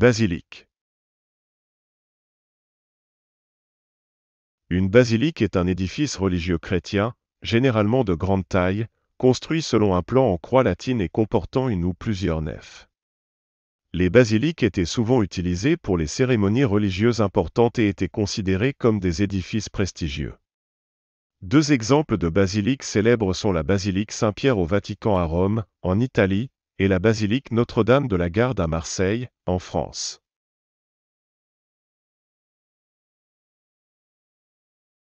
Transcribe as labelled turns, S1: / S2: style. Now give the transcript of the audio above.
S1: Basilique. Une basilique est un édifice religieux chrétien, généralement de grande taille, construit selon un plan en croix latine et comportant une ou plusieurs nefs. Les basiliques étaient souvent utilisées pour les cérémonies religieuses importantes et étaient considérées comme des édifices prestigieux. Deux exemples de basiliques célèbres sont la basilique Saint-Pierre au Vatican à Rome, en Italie, et la basilique Notre-Dame de la Garde à Marseille, en France.